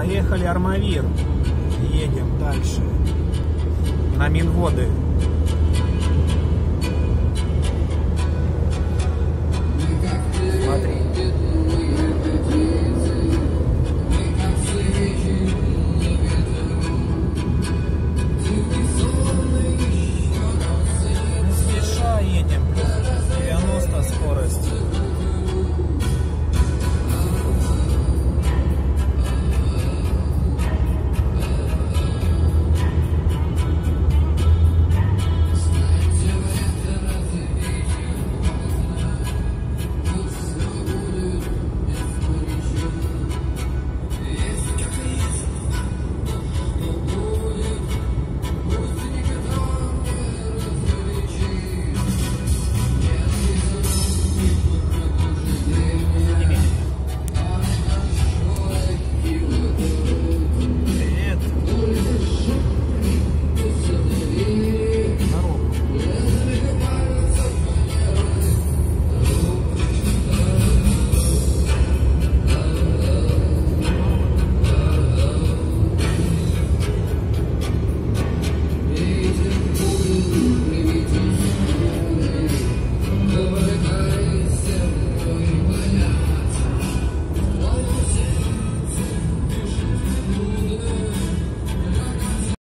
Проехали Армавир. Едем дальше. На Минводы.